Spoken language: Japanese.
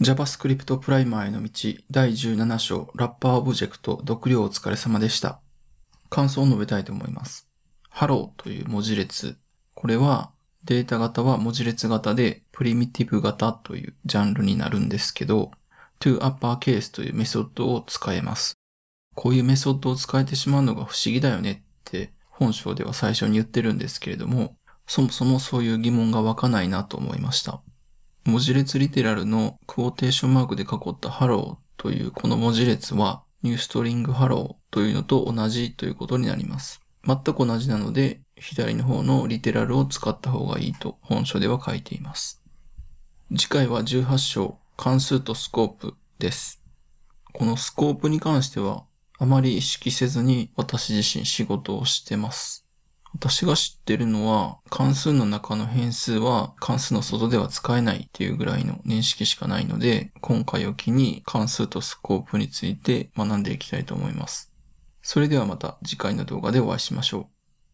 JavaScript Primer への道第17章ラッパーオブジェクト読了お疲れ様でした。感想を述べたいと思います。Hello という文字列。これはデータ型は文字列型でプリミティブ型というジャンルになるんですけど toUpperCase というメソッドを使えます。こういうメソッドを使えてしまうのが不思議だよねって本章では最初に言ってるんですけれどもそもそもそういう疑問が湧かないなと思いました。文字列リテラルのクォーテーションマークで囲ったハローというこの文字列は new String Hello というのと同じということになります。全く同じなので、左の方のリテラルを使った方がいいと本書では書いています。次回は18章、関数とスコープです。このスコープに関しては、あまり意識せずに私自身仕事をしてます。私が知ってるのは、関数の中の変数は関数の外では使えないっていうぐらいの認識しかないので、今回を機に関数とスコープについて学んでいきたいと思います。それではまた次回の動画でお会いしましょう。